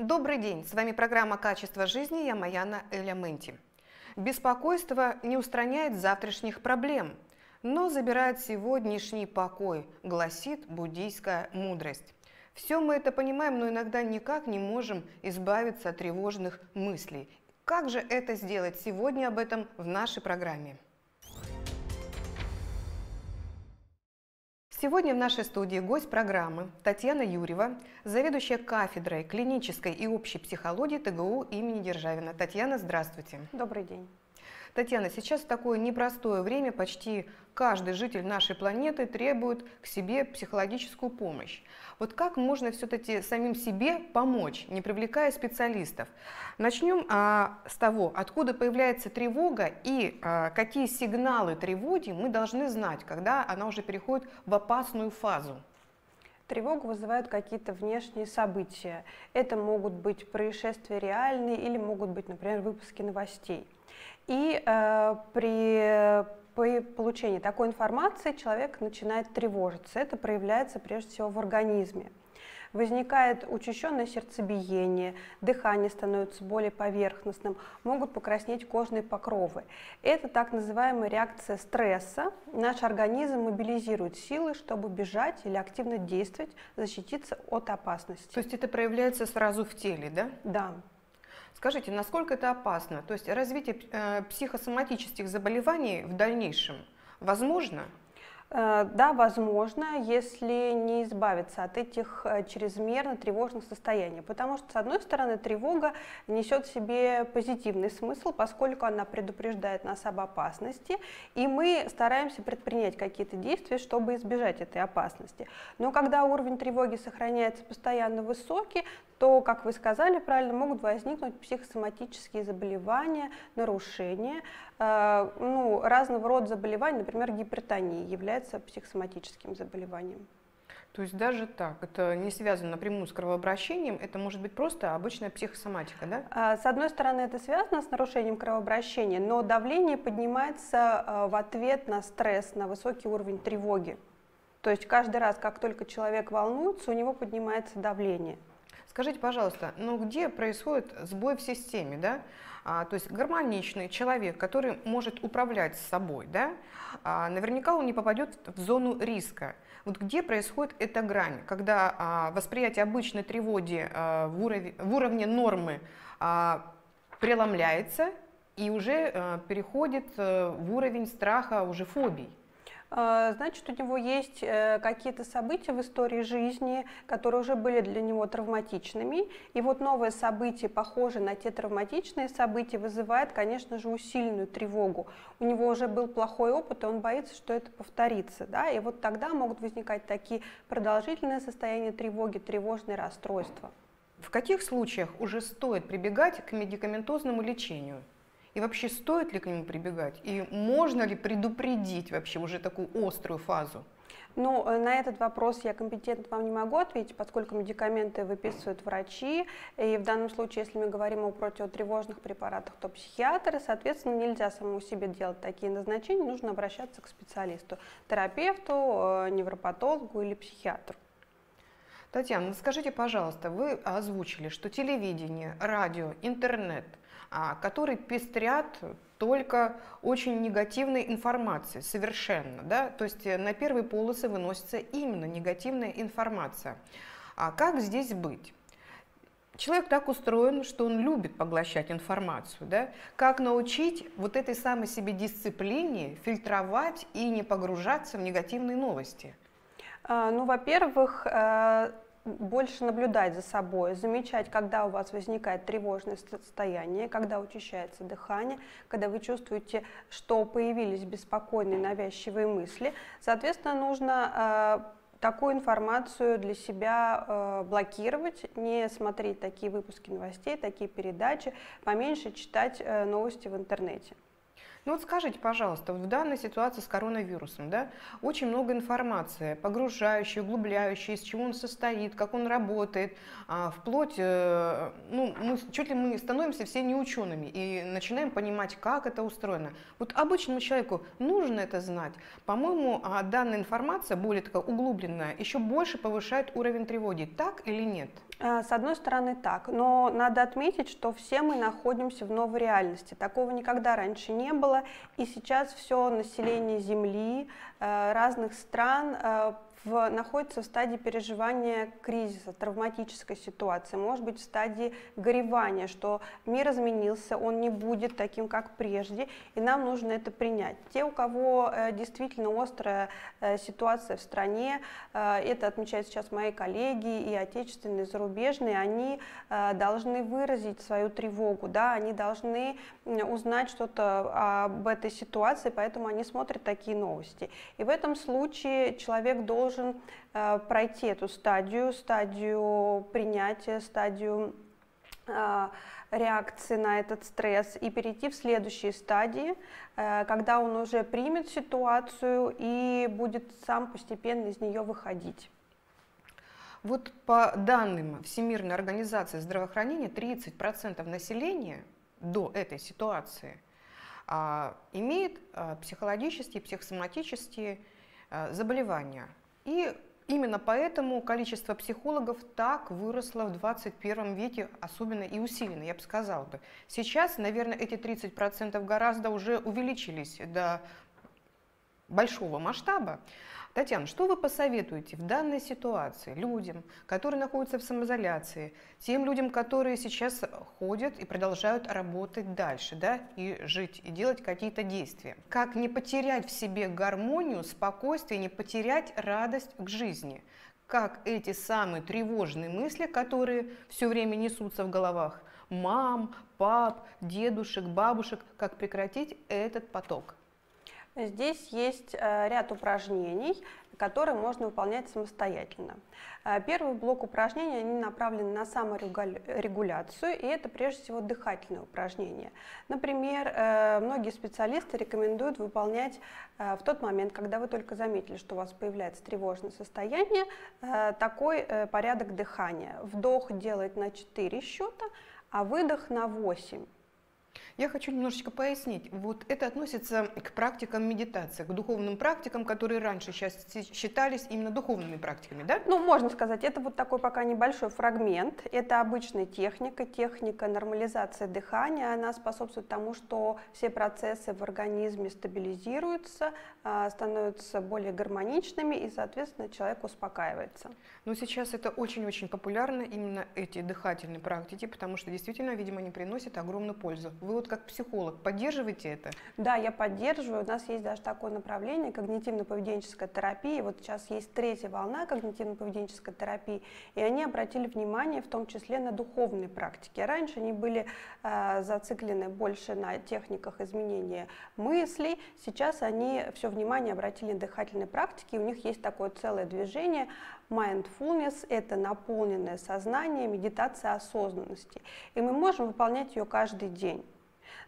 Добрый день, с вами программа «Качество жизни», я Маяна Элементи. Беспокойство не устраняет завтрашних проблем, но забирает сегодняшний покой, гласит буддийская мудрость. Все мы это понимаем, но иногда никак не можем избавиться от тревожных мыслей. Как же это сделать? Сегодня об этом в нашей программе. Сегодня в нашей студии гость программы Татьяна Юрьева, заведующая кафедрой клинической и общей психологии ТГУ имени Державина. Татьяна, здравствуйте. Добрый день. Татьяна, сейчас такое непростое время почти каждый житель нашей планеты требует к себе психологическую помощь. Вот как можно все-таки самим себе помочь, не привлекая специалистов? Начнем а, с того, откуда появляется тревога и а, какие сигналы тревоги мы должны знать, когда она уже переходит в опасную фазу. Тревогу вызывают какие-то внешние события. Это могут быть происшествия реальные или могут быть, например, выпуски новостей. И э, при при получении такой информации человек начинает тревожиться. Это проявляется прежде всего в организме. Возникает учащенное сердцебиение, дыхание становится более поверхностным, могут покраснеть кожные покровы. Это так называемая реакция стресса. Наш организм мобилизирует силы, чтобы бежать или активно действовать, защититься от опасности. То есть это проявляется сразу в теле, да? Да. Скажите, насколько это опасно? То есть развитие э, психосоматических заболеваний в дальнейшем возможно? Э, да, возможно, если не избавиться от этих э, чрезмерно тревожных состояний. Потому что, с одной стороны, тревога несет в себе позитивный смысл, поскольку она предупреждает нас об опасности, и мы стараемся предпринять какие-то действия, чтобы избежать этой опасности. Но когда уровень тревоги сохраняется постоянно высокий, то, как вы сказали правильно, могут возникнуть психосоматические заболевания, нарушения, э, ну, разного рода заболевания, например, гипертония является психосоматическим заболеванием. То есть даже так, это не связано напрямую с кровообращением, это может быть просто обычная психосоматика, да? А, с одной стороны, это связано с нарушением кровообращения, но давление поднимается э, в ответ на стресс, на высокий уровень тревоги. То есть каждый раз, как только человек волнуется, у него поднимается давление. Скажите, пожалуйста, ну где происходит сбой в системе, да? А, то есть гармоничный человек, который может управлять собой, да? А, наверняка он не попадет в зону риска. Вот где происходит эта грань, когда а, восприятие обычной тревоги а, в, уровне, в уровне нормы а, преломляется и уже а, переходит а, в уровень страха, уже фобий? А, значит, у него есть э, какие-то события в истории жизни, которые уже были для него травматичными. И вот новое событие, похожее на те травматичные события, вызывает, конечно же, усиленную тревогу. У него уже был плохой опыт, и он боится, что это повторится. Да? И вот тогда могут возникать такие продолжительные состояния тревоги, тревожные расстройства. В каких случаях уже стоит прибегать к медикаментозному лечению? И вообще стоит ли к нему прибегать? И можно ли предупредить вообще уже такую острую фазу? Ну, э, на этот вопрос я компетентно вам не могу ответить, поскольку медикаменты выписывают врачи, и в данном случае, если мы говорим о противотревожных препаратах, то психиатры, соответственно, нельзя самому себе делать такие назначения, нужно обращаться к специалисту, терапевту, э, невропатологу или психиатру. Татьяна, скажите, пожалуйста, вы озвучили, что телевидение, радио, интернет – которые пестрят только очень негативной информацией, совершенно. Да? То есть э, на первые полосы выносится именно негативная информация. А как здесь быть? Человек так устроен, что он любит поглощать информацию. Да? Как научить вот этой самой себе дисциплине фильтровать и не погружаться в негативные новости? А, ну, во-первых, э, больше наблюдать за собой, замечать, когда у вас возникает тревожное состояние, когда учащается дыхание, когда вы чувствуете, что появились беспокойные навязчивые мысли. Соответственно, нужно э, такую информацию для себя э, блокировать, не смотреть такие выпуски новостей, такие передачи, поменьше читать э, новости в интернете. Ну вот скажите, пожалуйста, в данной ситуации с коронавирусом, да, очень много информации, погружающей, углубляющей, из чего он состоит, как он работает, а, вплоть, э, ну, мы, чуть ли мы становимся все не учеными и начинаем понимать, как это устроено. Вот обычному человеку нужно это знать. По-моему, а, данная информация, более такая углубленная, еще больше повышает уровень тревоги. Так или нет? А, с одной стороны так, но надо отметить, что все мы находимся в новой реальности. Такого никогда раньше не было, и сейчас все население Земли, э, разных стран э, в, находится в стадии переживания кризиса, травматической ситуации, может быть в стадии горевания, что мир изменился, он не будет таким, как прежде, и нам нужно это принять. Те, у кого э, действительно острая э, ситуация в стране, э, это отмечают сейчас мои коллеги и отечественные, и зарубежные, они э, должны выразить свою тревогу, да, они должны узнать что-то об этой ситуации, поэтому они смотрят такие новости. И в этом случае человек должен э, пройти эту стадию, стадию принятия, стадию э, реакции на этот стресс и перейти в следующие стадии, э, когда он уже примет ситуацию и будет сам постепенно из нее выходить. Вот по данным Всемирной организации здравоохранения, 30% населения до этой ситуации имеет а, психологические, психосоматические а, заболевания. И именно поэтому количество психологов так выросло в 21 веке, особенно и усиленно, я бы сказала бы. Сейчас, наверное, эти 30% гораздо уже увеличились до большого масштаба. Татьяна, что вы посоветуете в данной ситуации людям, которые находятся в самоизоляции, тем людям, которые сейчас ходят и продолжают работать дальше, да, и жить, и делать какие-то действия? Как не потерять в себе гармонию, спокойствие, не потерять радость к жизни? Как эти самые тревожные мысли, которые все время несутся в головах, мам, пап, дедушек, бабушек, как прекратить этот поток? Здесь есть э, ряд упражнений, которые можно выполнять самостоятельно. Э, первый блок упражнений они направлены на саморегуляцию, и это прежде всего дыхательные упражнения. Например, э, многие специалисты рекомендуют выполнять в тот момент, когда вы только заметили, что у вас появляется тревожное состояние, такой порядок дыхания. Вдох делать на 4 счета, а выдох на 8. Я хочу немножечко пояснить. Вот это относится к практикам медитации, к духовным практикам, которые раньше сейчас считались именно духовными практиками, да? Ну, можно сказать, это вот такой пока небольшой фрагмент. Это обычная техника, техника нормализации дыхания. Она способствует тому, что все процессы в организме стабилизируются, а, становятся более гармоничными, и, соответственно, человек успокаивается. Но сейчас это очень-очень популярно, именно эти дыхательные практики, потому что действительно, видимо, они приносят огромную пользу. Вы вот как психолог поддерживаете это? Да, я поддерживаю. У нас есть даже такое направление когнитивно-поведенческая терапия. Вот сейчас есть третья волна когнитивно-поведенческой терапии, и они обратили внимание в том числе на духовные практики. Раньше они были э, зациклены больше на техниках изменения мыслей, сейчас они все внимание обратили на дыхательные практики, у них есть такое целое движение Mindfulness – это наполненное сознание, медитация осознанности. И мы можем выполнять ее каждый день.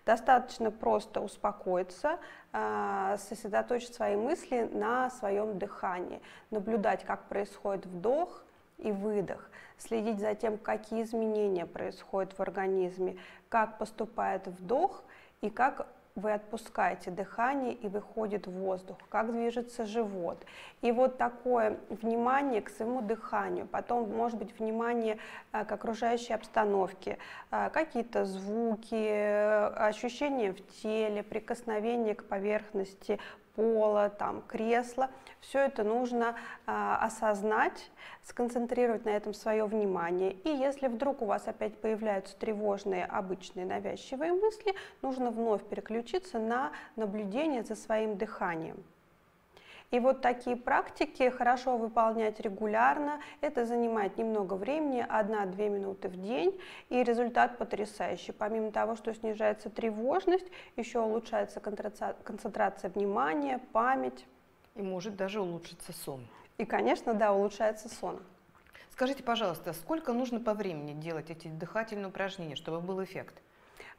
Достаточно просто успокоиться, а, сосредоточить свои мысли на своем дыхании, наблюдать, как происходит вдох и выдох, следить за тем, какие изменения происходят в организме, как поступает вдох и как вы отпускаете дыхание и выходит воздух, как движется живот. И вот такое внимание к своему дыханию, потом может быть внимание э, к окружающей обстановке, э, какие-то звуки, э, ощущения в теле, прикосновение к поверхности пола, там, кресла. Все это нужно э, осознать, сконцентрировать на этом свое внимание. И если вдруг у вас опять появляются тревожные, обычные, навязчивые мысли, нужно вновь переключиться на наблюдение за своим дыханием. И вот такие практики хорошо выполнять регулярно. Это занимает немного времени, 1-2 минуты в день, и результат потрясающий. Помимо того, что снижается тревожность, еще улучшается концентрация внимания, память. И может даже улучшиться сон. И, конечно, да, улучшается сон. Скажите, пожалуйста, сколько нужно по времени делать эти дыхательные упражнения, чтобы был эффект?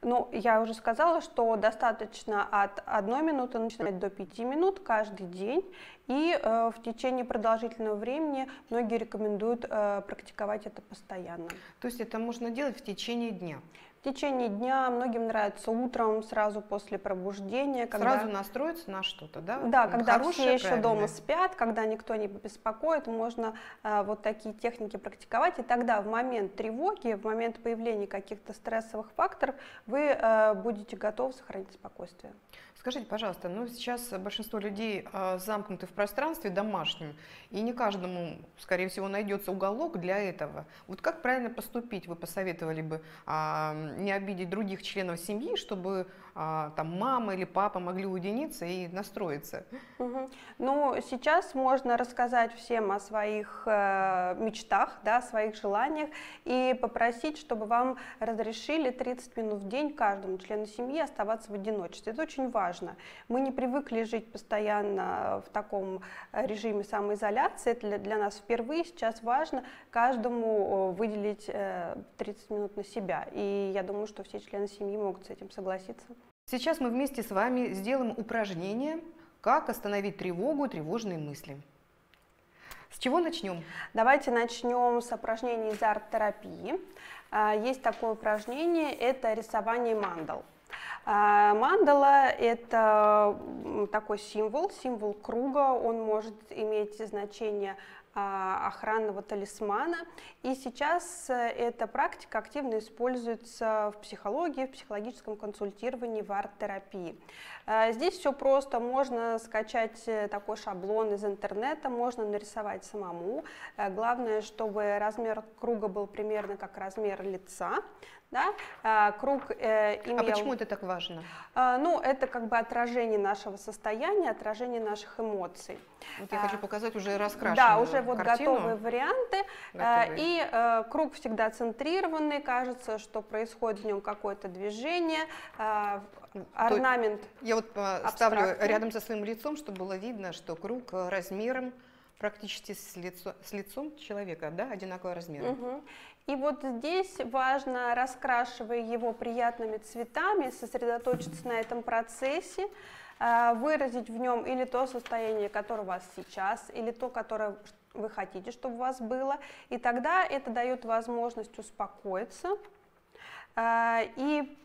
Ну, я уже сказала, что достаточно от одной минуты начинать до пяти минут каждый день. И э, в течение продолжительного времени многие рекомендуют э, практиковать это постоянно. То есть это можно делать в течение дня? В течение дня многим нравится утром, сразу после пробуждения. Когда... Сразу настроиться на что-то, да? Да, когда Хорошее, все еще дома спят, когда никто не беспокоит, можно э, вот такие техники практиковать. И тогда в момент тревоги, в момент появления каких-то стрессовых факторов вы э, будете готовы сохранить спокойствие. Скажите, пожалуйста, ну сейчас большинство людей э, замкнуты в пространстве домашнем, и не каждому, скорее всего, найдется уголок для этого. Вот как правильно поступить? Вы посоветовали бы э, не обидеть других членов семьи, чтобы э, там мама или папа могли уединиться и настроиться? Угу. Ну, сейчас можно рассказать всем о своих э, мечтах, да, о своих желаниях и попросить, чтобы вам разрешили 30 минут в день каждому члену семьи оставаться в одиночестве. Это очень важно. Мы не привыкли жить постоянно в таком режиме самоизоляции, это для, для нас впервые. Сейчас важно каждому выделить 30 э, минут на себя. И я думаю, что все члены семьи могут с этим согласиться. Сейчас мы вместе с вами сделаем упражнение, как остановить тревогу, тревожные мысли. С чего начнем? Давайте начнем с упражнений из арт-терапии. А, есть такое упражнение, это рисование мандал. А, мандала – это такой символ, символ круга, он может иметь значение охранного талисмана. И сейчас э, эта практика активно используется в психологии, в психологическом консультировании, в арт-терапии. А, здесь все просто, можно скачать э, такой шаблон из интернета, можно нарисовать самому. Э, главное, чтобы размер круга был примерно как размер лица, да? А, круг э, имел... А почему это так важно? А, ну, это как бы отражение нашего состояния, отражение наших эмоций. Вот я а, хочу показать уже раскрашенную Да, уже вот картину. готовые варианты. А, готовые. И а, круг всегда центрированный, кажется, что происходит в нем какое-то движение, а, орнамент То Я вот ставлю рядом со своим лицом, чтобы было видно, что круг размером практически с, лицо, с лицом человека, да, одинакового размера. Угу. И вот здесь важно, раскрашивая его приятными цветами, сосредоточиться на этом процессе, выразить в нем или то состояние, которое у вас сейчас, или то, которое вы хотите, чтобы у вас было. И тогда это дает возможность успокоиться а, и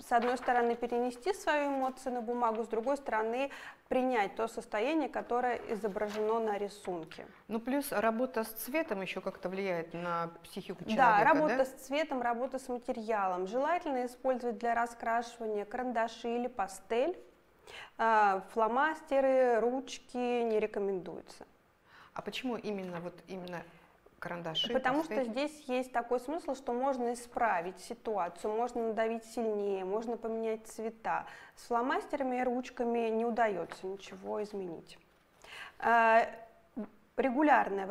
с одной стороны, перенести свою эмоцию на бумагу, с другой стороны, принять то состояние, которое изображено на рисунке. Ну, плюс работа с цветом еще как-то влияет на психику человека, да? работа да? с цветом, работа с материалом. Желательно использовать для раскрашивания карандаши или пастель. А, фломастеры, ручки не рекомендуются. А почему именно вот именно карандаши. Потому что здесь есть такой смысл, что можно исправить ситуацию, можно надавить сильнее, можно поменять цвета. С фломастерами и ручками не удается ничего изменить. А, Регулярное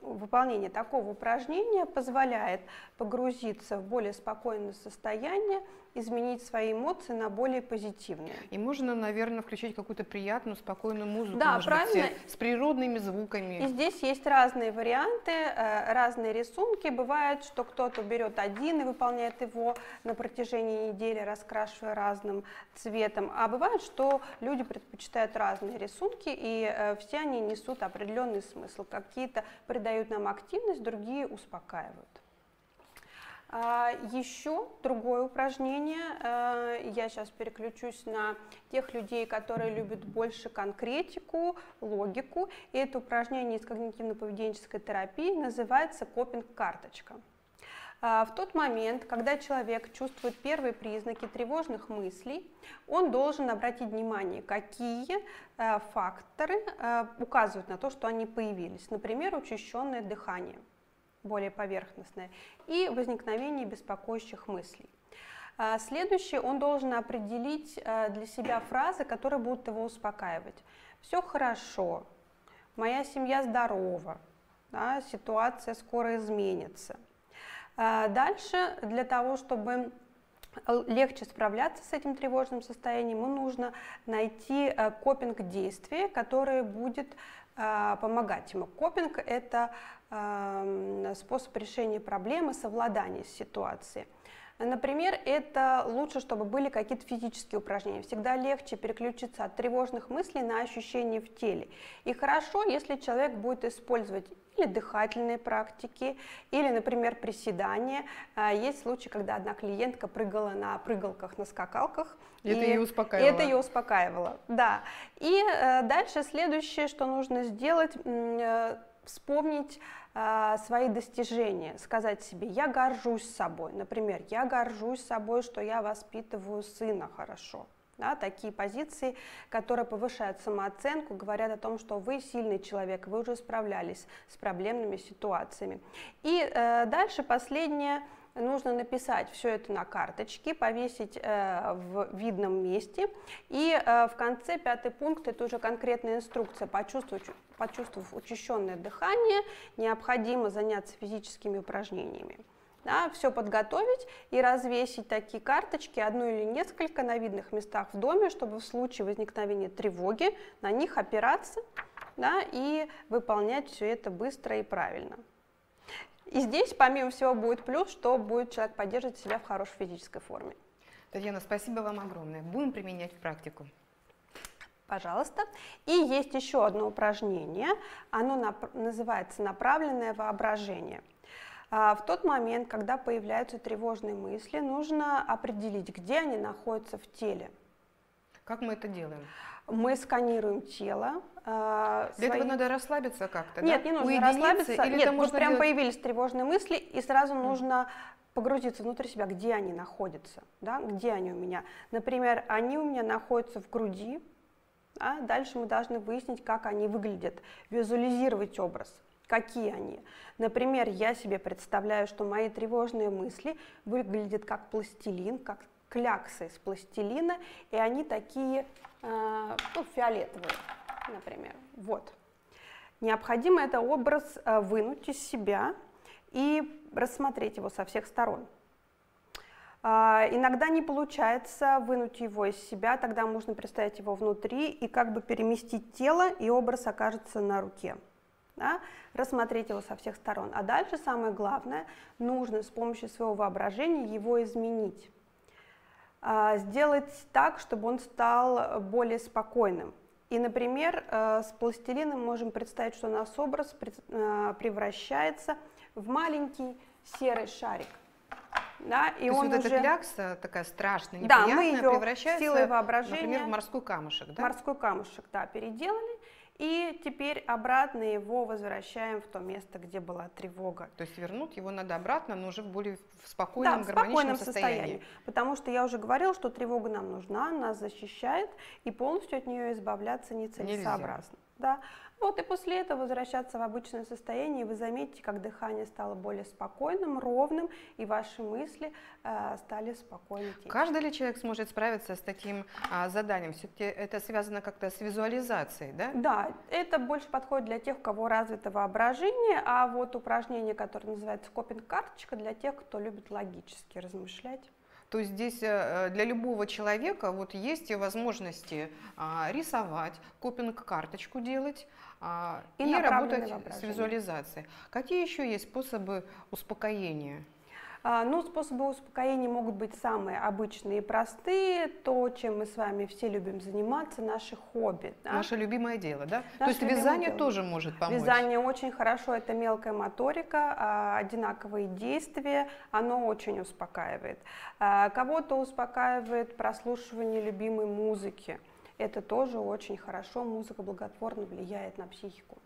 выполнение такого упражнения позволяет погрузиться в более спокойное состояние, изменить свои эмоции на более позитивные. И можно, наверное, включить какую-то приятную, спокойную музыку, да, правильно. Быть, с природными звуками. И здесь есть разные варианты, э, разные рисунки. Бывает, что кто-то берет один и выполняет его на протяжении недели, раскрашивая разным цветом. А бывает, что люди предпочитают разные рисунки, и э, все они несут определенный смысл. Какие-то придают нам активность, другие успокаивают. А, Еще другое упражнение, э, я сейчас переключусь на тех людей, которые любят больше конкретику, логику. И это упражнение из когнитивно-поведенческой терапии называется копинг-карточка. А, в тот момент, когда человек чувствует первые признаки тревожных мыслей, он должен обратить внимание, какие э, факторы э, указывают на то, что они появились. Например, учащенное дыхание – более поверхностное, и возникновение беспокоящих мыслей. А, следующее, он должен определить а, для себя фразы, которые будут его успокаивать. Все хорошо, моя семья здорова, да, ситуация скоро изменится. А, дальше, для того, чтобы легче справляться с этим тревожным состоянием, ему нужно найти копинг действия, которое будет помогать ему. Копинг – это способ решения проблемы, совладания с ситуацией. Например, это лучше, чтобы были какие-то физические упражнения. Всегда легче переключиться от тревожных мыслей на ощущения в теле. И хорошо, если человек будет использовать или дыхательные практики, или, например, приседания. А, есть случаи, когда одна клиентка прыгала на прыгалках, на скакалках. И, и это ее успокаивало. Это ее успокаивало, да. И э, дальше следующее, что нужно сделать, э, вспомнить э, свои достижения, сказать себе, я горжусь собой. Например, я горжусь собой, что я воспитываю сына хорошо. Да, такие позиции, которые повышают самооценку, говорят о том, что вы сильный человек, вы уже справлялись с проблемными ситуациями. И э, дальше последнее нужно написать все это на карточке, повесить э, в видном месте. И э, в конце пятый пункт это уже конкретная инструкция. Почувствовав, почувствовав учащенное дыхание, необходимо заняться физическими упражнениями. Да, все подготовить и развесить такие карточки, одну или несколько на видных местах в доме, чтобы в случае возникновения тревоги на них опираться да, и выполнять все это быстро и правильно. И здесь, помимо всего, будет плюс, что будет человек поддерживать себя в хорошей физической форме. Татьяна, спасибо вам огромное. Будем применять в практику. Пожалуйста. И есть еще одно упражнение. Оно нап называется «Направленное воображение». А, в тот момент, когда появляются тревожные мысли, нужно определить, где они находятся в теле. Как мы это делаем? Мы сканируем тело. Э, Для свои... этого надо расслабиться как-то, Нет, да? не нужно Уединиться, расслабиться. Или Нет, вот прям делать... появились тревожные мысли, и сразу mm. нужно погрузиться внутрь себя, где они находятся, да, где они у меня. Например, они у меня находятся в груди, а дальше мы должны выяснить, как они выглядят, визуализировать образ какие они. Например, я себе представляю, что мои тревожные мысли выглядят как пластилин, как кляксы из пластилина, и они такие э, ну, фиолетовые, например. Вот. Необходимо это образ э, вынуть из себя и рассмотреть его со всех сторон. А, иногда не получается вынуть его из себя, тогда можно представить его внутри и как бы переместить тело, и образ окажется на руке да, рассмотреть его со всех сторон. А дальше самое главное, нужно с помощью своего воображения его изменить. А, сделать так, чтобы он стал более спокойным. И, например, э, с пластилином можем представить, что у нас образ э, превращается в маленький серый шарик. Да, и То он есть вот уже... эта клякса такая страшная, неприятная, да, мы ее превращается, силой воображения, например, в морской камушек, да? Морской камушек, да, переделали, и теперь обратно его возвращаем в то место, где была тревога. То есть вернуть его надо обратно, но уже в более в спокойном, да, в гармоничном спокойном состоянии. состоянии. Потому что я уже говорила, что тревога нам нужна, нас защищает, и полностью от нее избавляться нецелесообразно. Нельзя. Да. Вот и после этого возвращаться в обычное состояние, и вы заметите, как дыхание стало более спокойным, ровным, и ваши мысли э, стали спокойнее. Каждый ли человек сможет справиться с таким а, заданием? Все-таки это связано как-то с визуализацией, да? Да, это больше подходит для тех, у кого развито воображение, а вот упражнение, которое называется копинг-карточка, для тех, кто любит логически размышлять. То есть здесь э, для любого человека вот есть возможности а, рисовать, копинг-карточку делать, а, и, и работать с визуализацией. Какие еще есть способы успокоения? А, ну, способы успокоения могут быть самые обычные и простые, то, чем мы с вами все любим заниматься, наши хобби. Да? Наше любимое дело, да? Наше то есть вязание дело. тоже может помочь? Вязание очень хорошо, это мелкая моторика, а, одинаковые действия, оно очень успокаивает. Кого-то успокаивает прослушивание любимой музыки это тоже очень хорошо, музыка благотворно влияет на психику.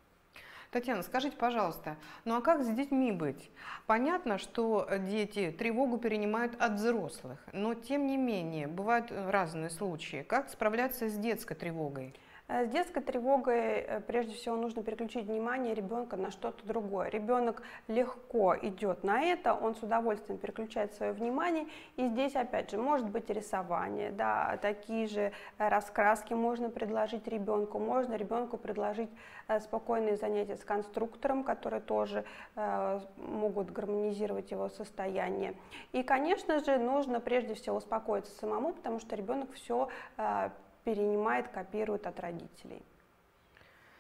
Татьяна, скажите, пожалуйста, ну а как с детьми быть? Понятно, что дети тревогу перенимают от взрослых, но тем не менее бывают разные случаи. Как справляться с детской тревогой? Э, с детской тревогой э, прежде всего нужно переключить внимание ребенка на что-то другое. Ребенок легко идет на это, он с удовольствием переключает свое внимание. И здесь опять же может быть рисование, да, такие же э, раскраски можно предложить ребенку. Можно ребенку предложить спокойные занятия с конструктором, которые тоже могут гармонизировать его состояние. И, конечно же, нужно прежде всего успокоиться самому, потому что ребенок все перенимает, копирует от родителей.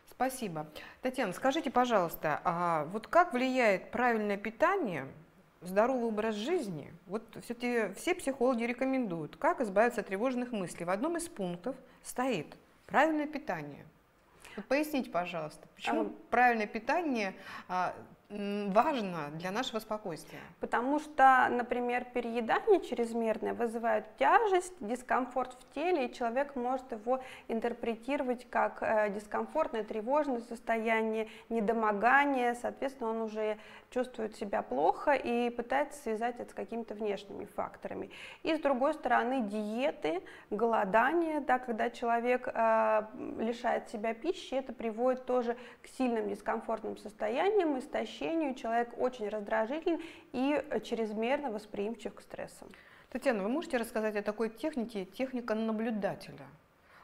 Спасибо. Татьяна, скажите, пожалуйста, а вот как влияет правильное питание здоровый образ жизни, вот все, все психологи рекомендуют, как избавиться от тревожных мыслей. В одном из пунктов стоит правильное питание. Поясните, пожалуйста, почему а... правильное питание а, важно для нашего спокойствия? Потому что, например, переедание чрезмерное вызывает тяжесть, дискомфорт в теле, и человек может его интерпретировать как э, дискомфортное, тревожное состояние, недомогание, соответственно, он уже чувствует себя плохо и пытается связать это с какими-то внешними факторами. И с другой стороны, диеты, голодание, да, когда человек э, лишает себя пищи, это приводит тоже к сильным дискомфортным состояниям, истощению общению человек очень раздражителен и чрезмерно восприимчив к стрессам. Татьяна, вы можете рассказать о такой технике, техника наблюдателя?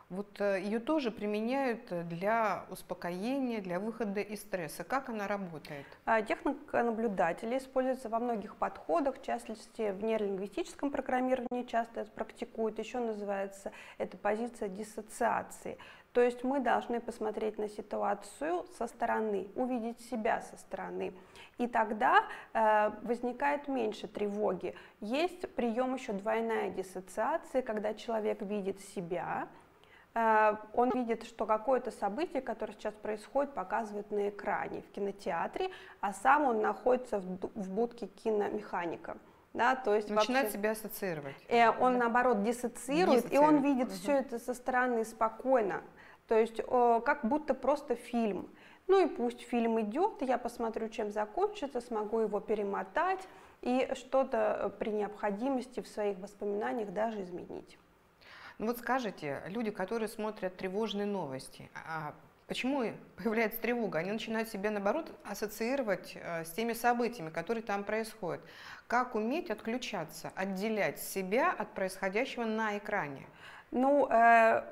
Вот э, ее тоже применяют для успокоения, для выхода из стресса. Как она работает? А, техника наблюдателя используется во многих подходах, в частности в нейролингвистическом программировании часто это практикуют. Еще называется эта позиция диссоциации. То есть мы должны посмотреть на ситуацию со стороны, увидеть себя со стороны. И тогда э, возникает меньше тревоги. Есть прием еще двойная диссоциация, когда человек видит себя, э, он видит, что какое-то событие, которое сейчас происходит, показывает на экране в кинотеатре, а сам он находится в, в будке киномеханика. Да, то есть начинает вообще, себя ассоциировать. Э, он да. наоборот диссоциирует, диссоциирует, и он видит угу. все это со стороны спокойно. То есть как будто просто фильм. Ну и пусть фильм идет, я посмотрю, чем закончится, смогу его перемотать и что-то э, при необходимости в своих воспоминаниях даже изменить. Ну вот скажите, люди, которые смотрят тревожные новости, а почему появляется тревога? Они начинают себя, наоборот, ассоциировать э, с теми событиями, которые там происходят. Как уметь отключаться, отделять себя от происходящего на экране? Ну, э,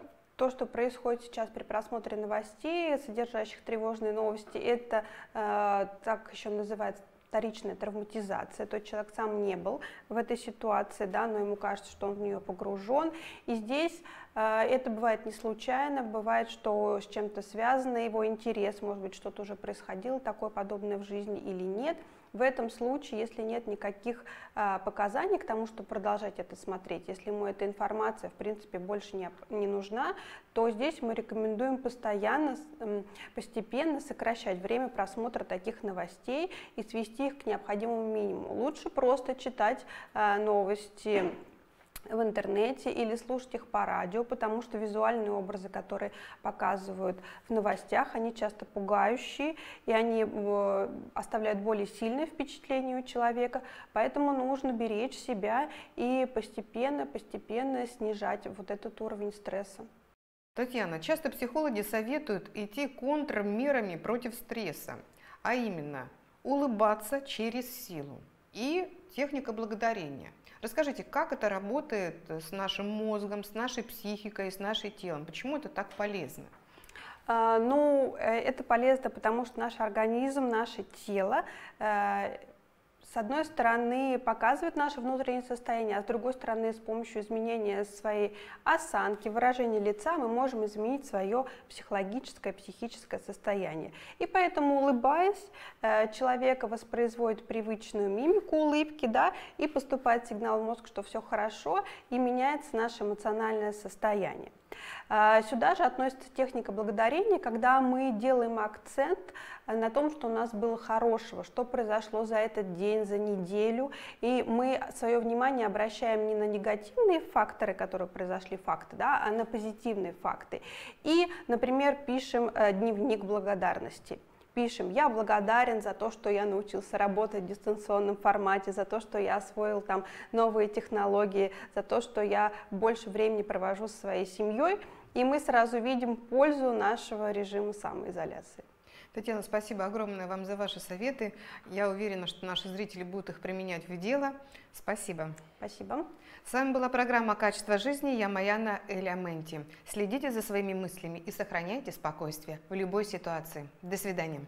то, что происходит сейчас при просмотре новостей, содержащих тревожные новости, это э, так еще называется вторичная травматизация, то человек сам не был в этой ситуации, да, но ему кажется, что он в нее погружен. И здесь э, это бывает не случайно, бывает, что с чем-то связано его интерес, может быть, что-то уже происходило такое подобное в жизни или нет – в этом случае, если нет никаких а, показаний к тому, чтобы продолжать это смотреть, если ему эта информация, в принципе, больше не, не нужна, то здесь мы рекомендуем постоянно, постепенно сокращать время просмотра таких новостей и свести их к необходимому минимуму. Лучше просто читать а, новости в интернете или слушать их по радио, потому что визуальные образы, которые показывают в новостях, они часто пугающие, и они э, оставляют более сильное впечатление у человека, поэтому нужно беречь себя и постепенно, постепенно снижать вот этот уровень стресса. Татьяна, часто психологи советуют идти контрмерами против стресса, а именно улыбаться через силу и техника благодарения. Расскажите, как это работает с нашим мозгом, с нашей психикой, с нашим телом? Почему это так полезно? А, ну, э, это полезно, потому что наш организм, наше тело э, с одной стороны, показывает наше внутреннее состояние, а с другой стороны, с помощью изменения своей осанки, выражения лица мы можем изменить свое психологическое, психическое состояние. И поэтому, улыбаясь, э, человека воспроизводит привычную мимику улыбки, да, и поступает сигнал в мозг, что все хорошо, и меняется наше эмоциональное состояние. А, сюда же относится техника благодарения, когда мы делаем акцент на том, что у нас было хорошего, что произошло за этот день, за неделю, и мы свое внимание обращаем не на негативные факторы, которые произошли, факты, да, а на позитивные факты. И, например, пишем э, дневник благодарности пишем, я благодарен за то, что я научился работать в дистанционном формате, за то, что я освоил там новые технологии, за то, что я больше времени провожу со своей семьей, и мы сразу видим пользу нашего режима самоизоляции. Татьяна, спасибо огромное вам за ваши советы. Я уверена, что наши зрители будут их применять в дело. Спасибо. Спасибо. С вами была программа «Качество жизни». Я Маяна Элеаменти. Следите за своими мыслями и сохраняйте спокойствие в любой ситуации. До свидания.